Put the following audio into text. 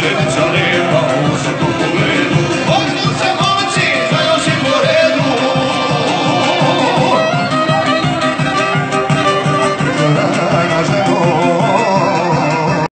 Good.